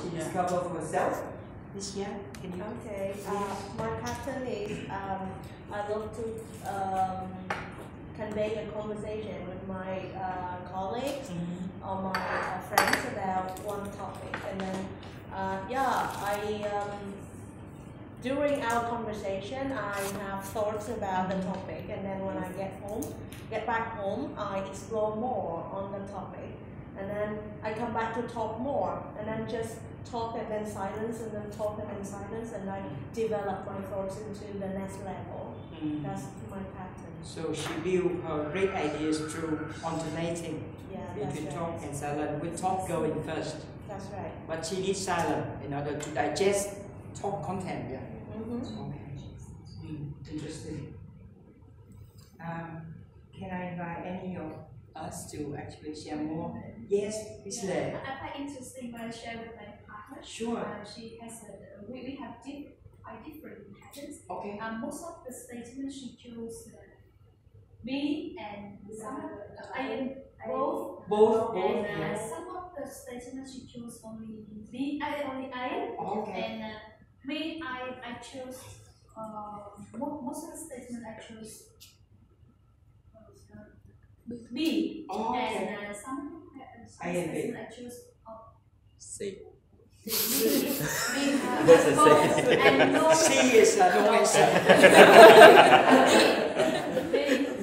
she discovered for herself this year? Can you? Okay, uh, my pattern is um, I love to um, convey a conversation with my uh, colleagues or my uh, friends about one topic, and then uh, yeah, I um, during our conversation I have thoughts about the topic, and then when I get home, get back home, I explore more on the topic, and then I come back to talk more, and then just talk and then silence, and then talk and then silence, and I develop my thoughts into the next level. Mm. That's my pattern. So she built her great ideas through alternating Yeah, that's between right. talk and silence, with talk going first. That's right. But she needs silence in order to digest talk content. Yeah. Mm-hmm. Okay. Mm, interesting. Um, can I invite any of us to actually share more? Yes, Miss Yeah. I find interesting when I share with my partner. Sure. Uh, she has a, we, we have diff, quite different patterns. Okay. Um, most of the statements she chose uh, me and some uh, I am both. Both, both. And uh, some of the statements she chose only me, I only I. Okay. And uh, me, I, I chose, uh, most of the statements I chose uh, B. Oh, And uh, some of the I and B. statement I chose uh, C. B. B, That's the both. And no. C is uh, no answer.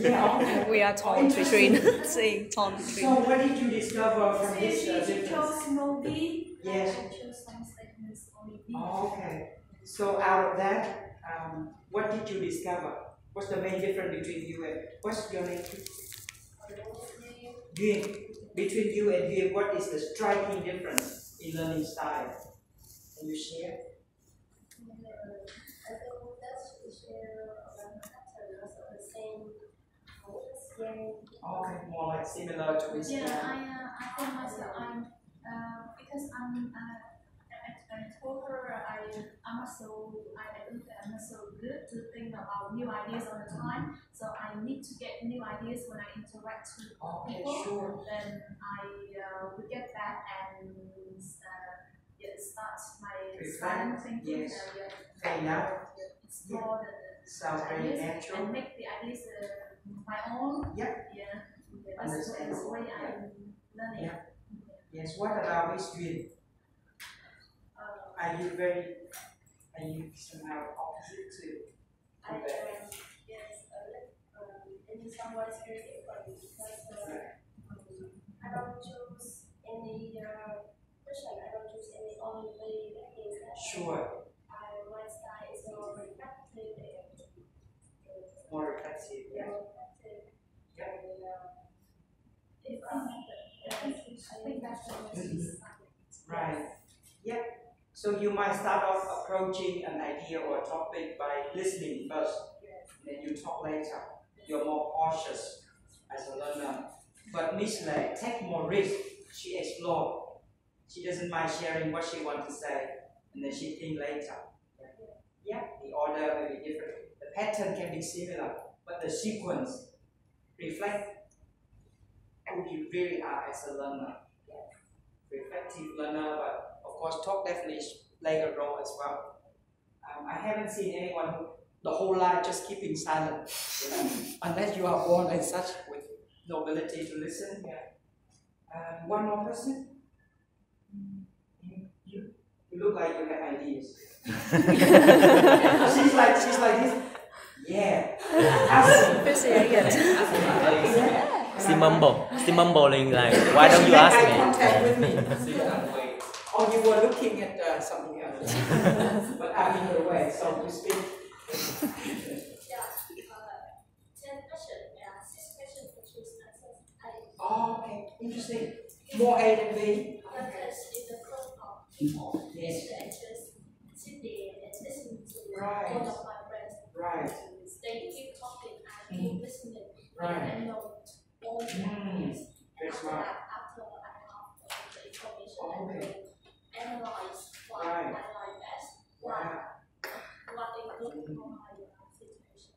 Yeah. We are torn between saying torn between. So what did you discover from this uh, she difference? chose no B. Yes. I chose some only B. Oh, okay. So out of that, um, what did you discover? What's the main difference between you and what's your name? Duyên. Between you and Duyên, what is the striking difference in learning style? Can you share? Okay, more like similar to this. Yeah, I, uh, I told myself I'm, uh, because I'm, uh, I, I told her I, I'm not so, I, I think that I'm not so good to think about new ideas all the time. So I need to get new ideas when I interact with Okay, people. sure. Then I uh, would get back and uh, yeah, start my silent thinking. yes. Uh, yeah, Fair enough. explore the Sounds very natural. and make the ideas uh, my own. Yep. Yeah. That's, the way I'm learning. Yeah. Yes, what about Miss Duyên? Uh, Are you very, are you somehow opposite to um, yes, uh, like, um, in some ways very different because uh, um, I don't choose any uh, question. I don't choose any only that Sure, I my style is more reflective uh, more reflexive, yeah. more reflective. Yeah. And, uh, if I I, think, that's Mhm. it's Right. Yeah. So you might start off approaching an idea or a topic by listening first, then you talk later. You're more cautious as a learner. But Miss Le take more risk. She explore. She doesn't mind sharing what she wants to say, and then she think later. Yeah, the order may be different. The pattern can be similar, but the sequence reflect who you really are as a learner reflective learner, but course talk definitely play a role as well. Um, I haven't seen anyone who the whole life just keeping silent, you know, unless you are born as such with no ability to listen. Yeah. Um, one more person. You, you, you look like you have ideas. she's like she's like this. Yeah. Ask me. Busy again. She mumble. She mumbling like, why don't you Make ask eye me? Contact with me. or you were looking at uh, something else. but I'm in the way, so you speak. yeah, uh, ten question, yeah, six question to choose answers. I Oh, okay, interesting. More A than B. Because in the group of people, Yes. Just sit there and listen to Right. all of my friends. Right. They keep talking, I keep listening. Right. And know all the Mm. ideas. After smart. that, after I have the information, I Okay. will analyze what Right. I like best, what, Right. what is good for my uh, situation.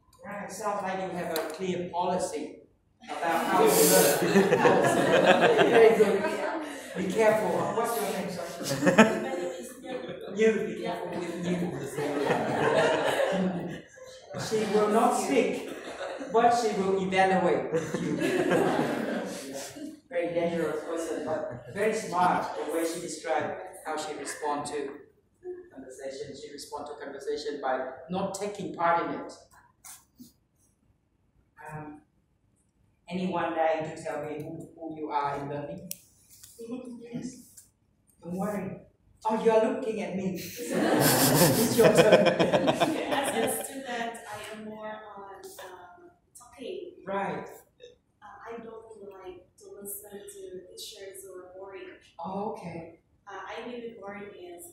Right. Sounds like you have a clear policy about how to learn. Very good. Be careful. What's your name, sir? You, be careful with you. she will not speak, but she will evaluate you. very dangerous person, but very smart the way she described how she respond to conversation. She respond to conversation by not taking part in it. Um, anyone dying to tell me who, who you are in learning? Yes. Don't worry. Oh, you are looking at me. it's your turn. As a student, I am more on um, talking. Right. Uh, I don't like to listen to teachers or boring. Oh, okay. Uh, I believe boring is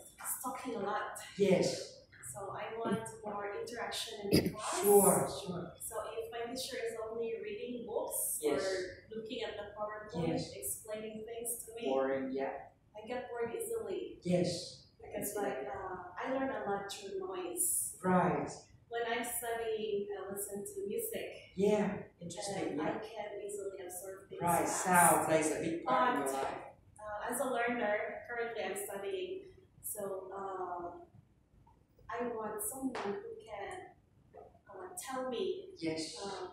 talking a lot. Yes. So I want more interaction in class. Sure, sure. So if my teacher is only reading books Yes. or looking at the PowerPoint, Yes. explaining things to me, Boring, yeah. I get bored easily. Yes. Because like uh, I learn a lot through noise. Right. When I'm studying, I listen to music. Yeah. Interesting, and I can easily absorb things. Right. fast. Sound plays a big part in your But- life. Uh, as a learner, currently I'm studying, so um, I want someone who can uh, tell me Yes. um,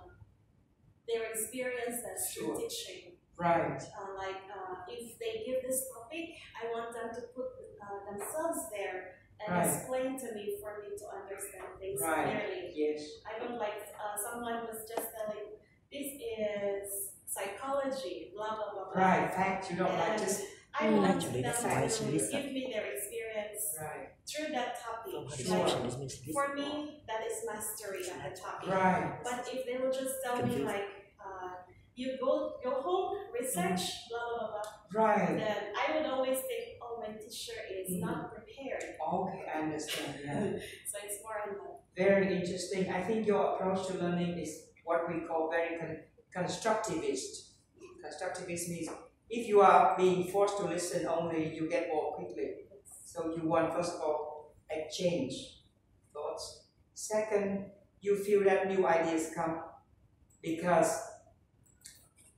their experiences Sure. through teaching. Right. Uh, like uh, if they give this topic, I want them to put uh, themselves there and Right. explain to me for me to understand things Right. clearly. Yes. I don't like uh, someone was just telling this is psychology, blah blah blah. blah. Right. Fact you don't like And just I Mm. want Actually, them that's why she to give me their experience right. through that topic. From her Sure. Like, description, it means this. for me, that is mastery of the topic. Right. But if they will just tell me like, uh, you go go home, research, blah blah blah blah, Right. then I would always think, oh, my teacher is Mhm. not prepared. Okay, I understand. Yeah. So it's more on the Very interesting. I think your approach to learning is what we call very con- constructivist. Constructivist means if you are being forced to listen only, you get bored quickly. So you want first of all exchange thoughts. Second, you feel that new ideas come because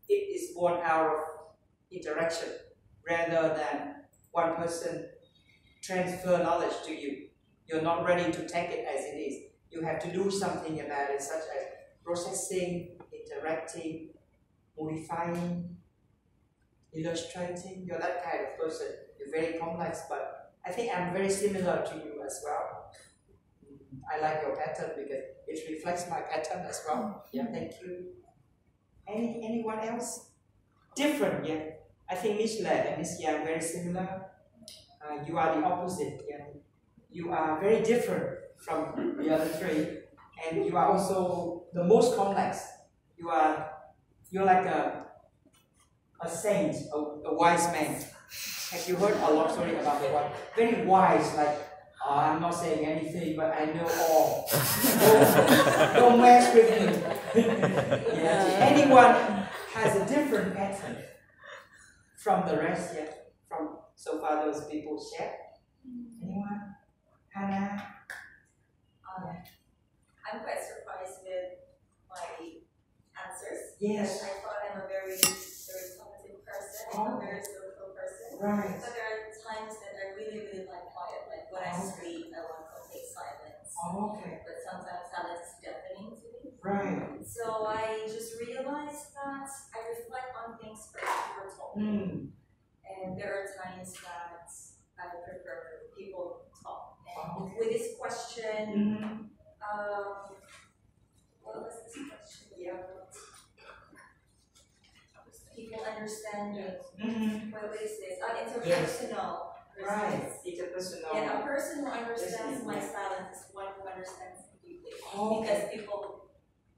it is born out of interaction rather than one person transfer knowledge to you. You're not ready to take it as it is. You have to do something about it, such as processing, interacting, modifying, illustrating. You're that kind of person. You're very complex, but I think I'm very similar to you as well. I like your pattern because it reflects my pattern as well. Yeah, thank you. Any anyone else? Different, yeah. I think Miss Le and Miss Yang very similar. Uh, you are the opposite, yeah. You are very different from the other three, and you are also the most complex. You are you're like a a saint, a, a wise man. Have you heard a lot story about the one? Very wise, like uh, I'm not saying anything, but I know all. don't, don't mess with me. yeah. Anyone has a different pattern from the rest, yeah. From so far those people share. Anyone? Hannah? Um, I'm quite surprised with my answers. Yes. I thought I'm a very, very talkative person, Oh. a very person. Right. But there are times that I really, really like quiet. Like when I Oh. sleep, I want to complete silence. Oh, okay. But sometimes silence is deafening to me. Right. So I just realized that I reflect on things first before talking. Hmm. And there are times that I prefer people talk. Oh, And with this question, Mm-hmm. um, what was this question? Yeah. People understanding. Mm-hmm. What what is this? Yes. interpersonal. Right. Interpersonal. Yeah, a person who understands Listening, my yeah. silence is one who understands me deeply. Oh, Because people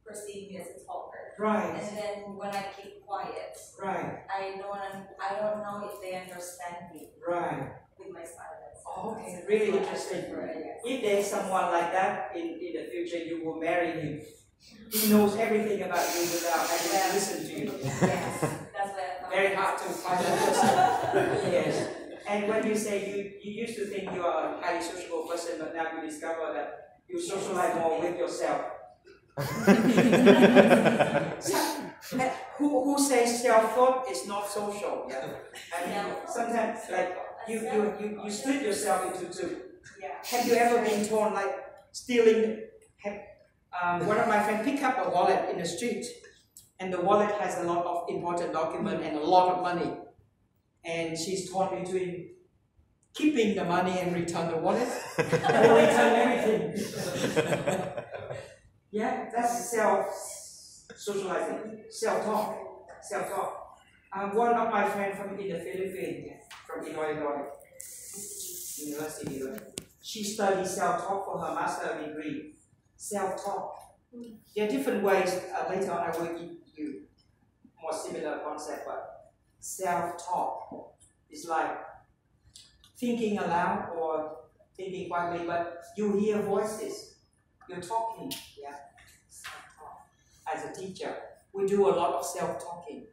perceive me as a talker. Right. And then when I keep quiet, Right. I don't I don't know if they understand me Right. with my silence. Oh, okay. So Really interesting. yes. If there's someone like that in, in the future, you will marry him. He knows everything about you without having to listen to you. Yes, that's why I found Very it. Hard to find a person. yes. And when you say you, you used to think you are a highly sociable person, but now you discover that you socialize more with yourself. So, who, who says self-thought is not social? Yeah. I mean, sometimes like you, you, you, you split yourself into two. Yeah. Have you ever been torn like stealing? Have, um, one of my friends picked up a wallet in the street, and the wallet has a lot of important document and a lot of money, and she's torn between keeping the money and return the wallet, or return everything. yeah, that's self socializing, self talk, self talk. Um, one of my friends from in the Philippines, from Iloilo University, she studied self talk for her master degree. Self talk. There are different ways. Uh, later on, I will you more similar concept, but self talk is like thinking aloud or thinking quietly, but you hear voices. You're talking, yeah. Self-talk. As a teacher, we do a lot of self-talking.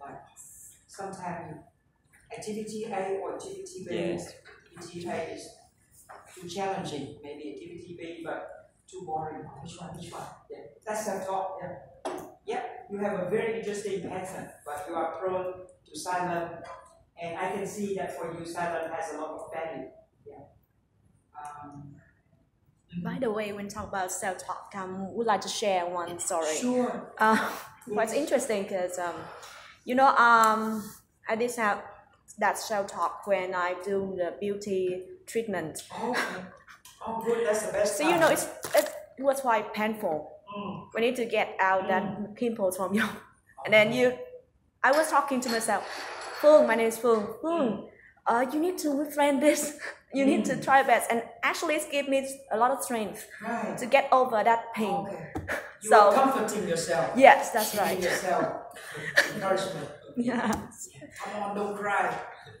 Like sometimes activity A or activity B. Yes. Activity A is too challenging, maybe activity B, but too boring. Which one? Which one? Yeah. That's self-talk. Yeah. You have a very interesting pattern, but you are prone to silence and I can see that for you, silence has a lot of value. Yeah. Um, By the way, when talk about self-talk, I would like to share one story. Sure. Uh, quite interesting is, um, you know um, I did have that self-talk when I do the beauty treatment. Oh, okay. oh, good. That's the best. So you know it's it was quite painful. Mm. We need to get out that pimples from you, and then you. I was talking to myself, Phương, my name is Phương. Phương, uh, you need to refrain this. You need to try best, and actually, it gave me a lot of strength Right. to get over that pain. Okay. You So- comforting yourself. Yes, that's right. yourself encouragement. Yeah. Come on, don't cry.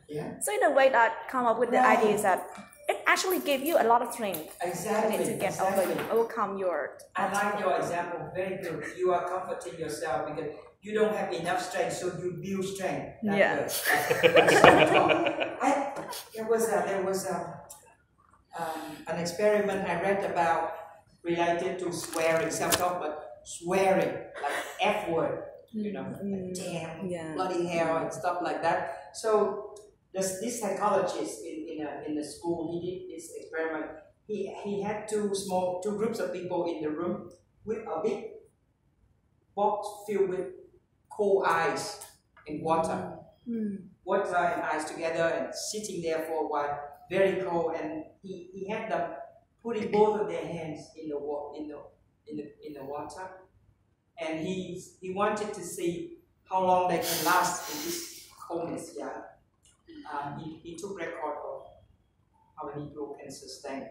Yeah. So in a way that come up with the Right. idea is that it actually gave you a lot of strength. Exactly. to get exactly. over overcome your I like your example. Very good. You are comforting yourself because you don't have enough strength, so you build strength. That Yeah. I, there was a, there was a, um, an experiment I read about related to swearing, self-talk, but swearing like F word, you know, like damn, Yeah. bloody hell, and stuff like that. So this, this psychologist in, in, a, in the school, he did this experiment. He, he had two small, two groups of people in the room with a big box filled with cold ice and water. Water and ice together and sitting there for a while, very cold. And he, he had them putting both of their hands in the wa- in the in the in the water, and he he wanted to see how long they can last in this coldness. Yeah, um, he, he took record of how many people can sustain.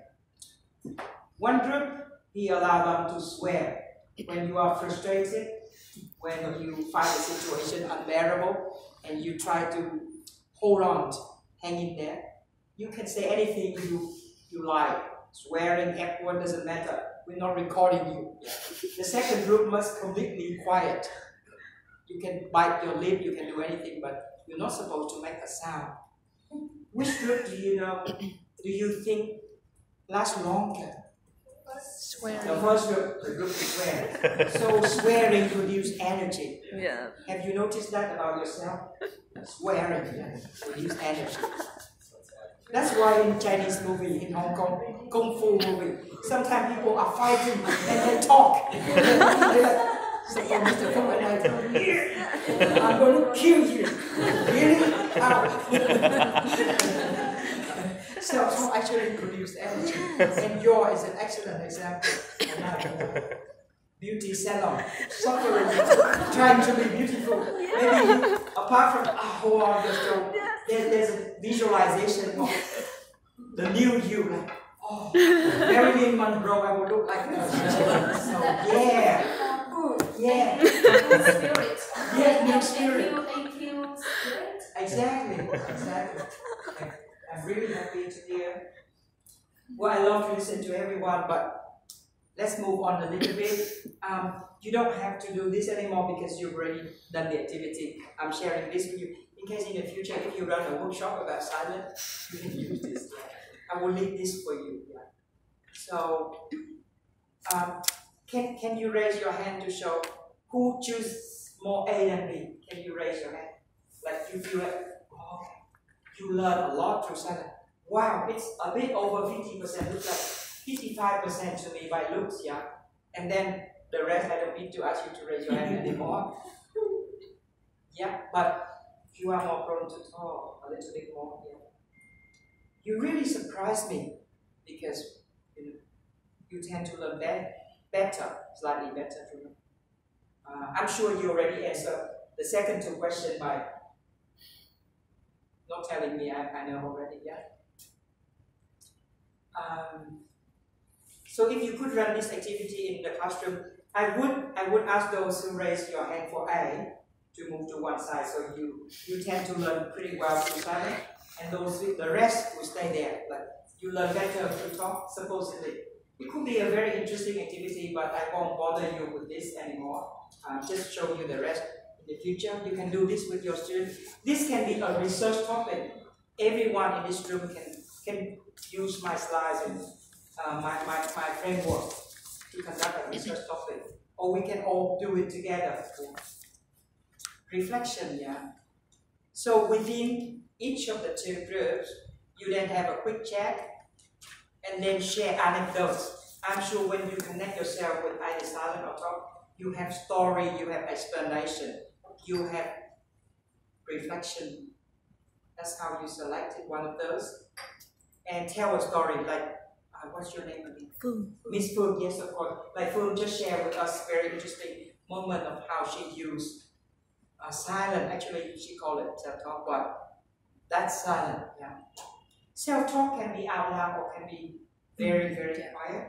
One group he allowed them to swear when you are frustrated, when you find the situation unbearable, and you try to hold on, hang in there. You can say anything you you like. Swearing, F word doesn't matter. We're not recording you. The second group must completely quiet. You can bite your lip, you can do anything, but you're not supposed to make a sound. Which group do you know? Do you think lasts longer? Uh, the first group, the group to swear. So swearing produces energy. Yeah. Have you noticed that about yourself? Swearing yeah, produce energy. That's why in Chinese movie in Hong Kong, kung fu movie, sometimes people are fighting and they talk. so for Mr. Fu and I, "Yeah, I'm going to kill you. Really? Ow. Self-talk actually produce energy, and yours is an excellent example. of. Beauty salon, suffering, trying to be beautiful. Maybe apart from ah, hold on, there's, no, there, there's a visualization of the new you. Like, oh, Marilyn Monroe, I would look like her. So yeah, good, yeah, spirit. Yeah, new Thank you, thank you, spirit. exactly, exactly. I'm really happy to hear. Well, I love to listen to everyone, but let's move on a little bit. Um, you don't have to do this anymore because you've already done the activity. I'm sharing this with you in case in the future, if you run a workshop about silence, you can use this. I will leave this for you. So, um, can can you raise your hand to show who chooses more A than B? Can you raise your hand? Like you feel you learn a lot through silence. wow, it's a bit over 50%, looks like 55% to me by looks, yeah. And then the rest, I don't need to ask you to raise your hand anymore. Yeah, but you are more prone to talk a little bit more, yeah. You really surprised me because you, know, you tend to learn better, better slightly better. Uh, I'm sure you already answered the second two questions by not telling me I, I know already, yeah? Um, so if you could run this activity in the classroom, I would I would ask those who raise your hand for A to move to one side, so you you tend to learn pretty well through silence, and those the rest will stay there. Like you learn better through talk, supposedly. It could be a very interesting activity, but I won't bother you with this anymore. I'll just show you the rest the future. You can do this with your students. This can be a research topic. Everyone in this room can can use my slides and uh, my, my, my framework to conduct a research topic. Or we can all do it together. Reflection, yeah. So within each of the two groups, you then have a quick chat and then share anecdotes. I'm sure when you connect yourself with either silent or talk, you have story, you have explanation, you have reflection. That's how you selected one of those. And tell a story like, uh, what's your name again? Phương. Miss Phương, yes, of course. Like Phương just shared with us very interesting moment of how she used uh, silent. Actually, she called it self-talk, but that's silent. Yeah. Self-talk can be out loud or can be very, very quiet.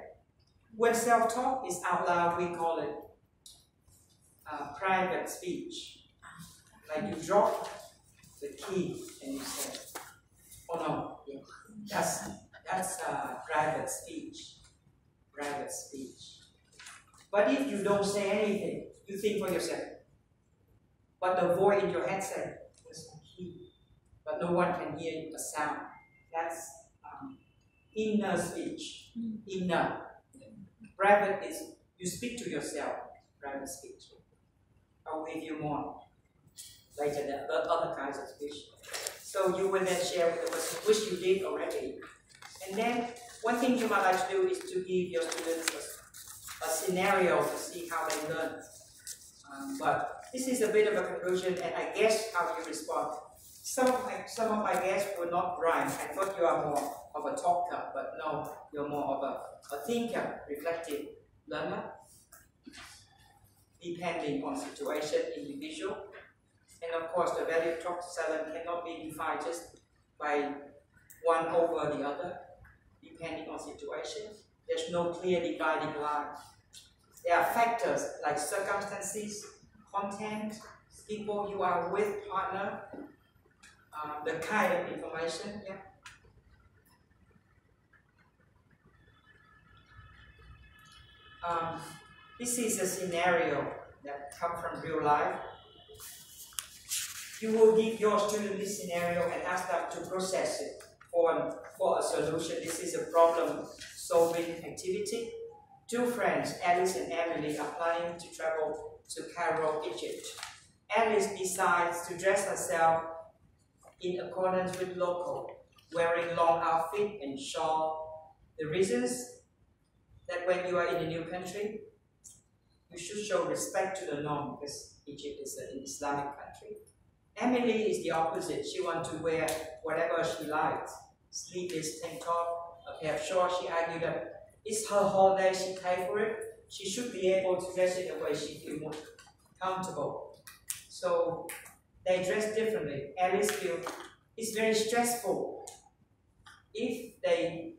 When self-talk is out loud, we call it uh, private speech. Like you drop the key and you say, "Oh no, yeah. that's that's uh, private speech." Private speech. But if you don't say anything, you think for yourself. But the voice in your head said, "There's no key," but no one can hear a sound. That's um, inner speech. Inner. Private is you speak to yourself. Private speech. I'll give you more later. The the other kinds of speech. So you will then share with the person, which you did already. And then one thing you might like to do is to give your students a, a scenario to see how they learn. Um, but this is a bit of a conclusion, and I guess how you respond. Some of my some of my guests were not right. I thought you are more of a talker, but no, you're more of a, a thinker, reflective learner, depending on situation, individual. And of course, the value of silent cannot be defined just by one over the other, depending on situation. There's no clear dividing line. There are factors like circumstances, content, people you are with, partner, um, the kind of information. Yeah. Um, this is a scenario that comes from real life. You will give your student this scenario and ask them to process it for, for a solution. This is a problem solving activity. Two friends, Alice and Emily, are planning to travel to Cairo, Egypt. Alice decides to dress herself in accordance with local, wearing long outfit and shawl. The reasons that when you are in a new country, you should show respect to the norm because Egypt is an Islamic country. Emily is the opposite. She wants to wear whatever she likes. Sleeveless tank top, a pair of shorts. She argued that it's her holiday, she paid for it. She should be able to dress it the way she feels more comfortable. So they dress differently. Alice feels it's very stressful if they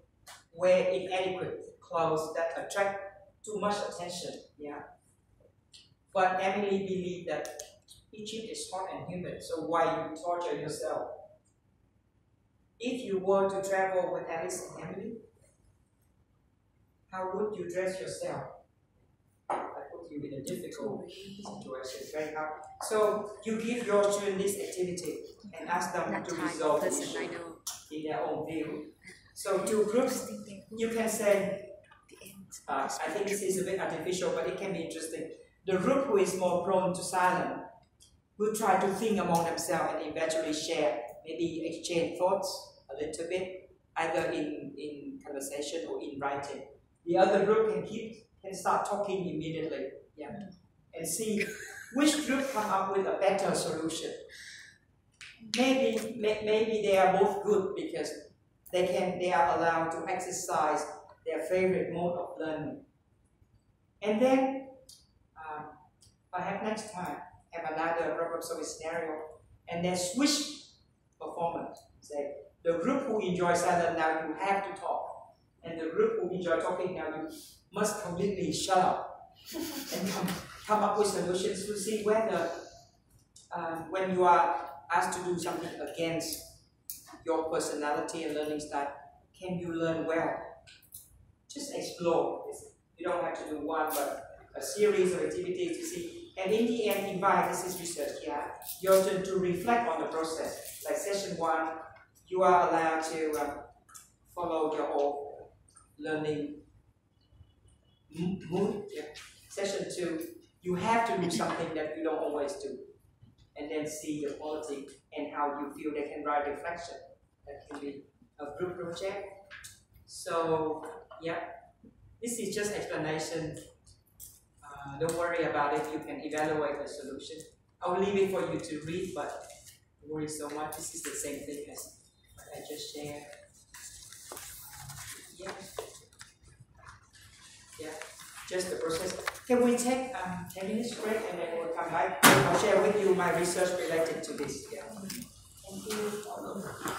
wear inadequate clothes that attract too much attention. Yeah. But Emily believed that Egypt is hot and humid, so why you torture yourself? If you were to travel with Alice and Emily, how would you dress yourself? I put you in a difficult situation, very hard. So you give your student this activity and ask them That to resolve the issue know. in their own view. So two groups, you can say, uh, I think this is a bit artificial, but it can be interesting. The group who is more prone to silence will try to think among themselves and eventually share, maybe exchange thoughts a little bit. either in, in conversation or in writing. The other group can keep can start talking immediately. Yeah. And see which group come up with a better solution. Maybe may, maybe they are both good because they can they are allowed to exercise their favorite mode of learning. And then um, perhaps next time have another problem solving scenario and then switch performance. Say the group who enjoy silence now you have to talk. And the group who enjoy talking now you must completely shut up and come, come up with solutions to see whether um, when you are asked to do something against your personality and learning style, can you learn well? Just explore. You don't have to do one, but a series of activities to see. And in the end, invite, this is research, yeah, your turn to reflect on the process. Like session one, you are allowed to um, follow your own learning mood. Yeah. Session two, you have to do something that you don't always do. And then see the quality and how you feel they can write reflection. That can be a group project. So, yeah, this is just explanation. Uh, don't worry about it, you can evaluate the solution. I'll leave it for you to read, but don't worry so much. This is the same thing as what I just shared. Yeah. Yeah, just the process. Can we take um, 10 minutes break and then we'll come back? I'll share with you my research related to this. Yeah. Thank you.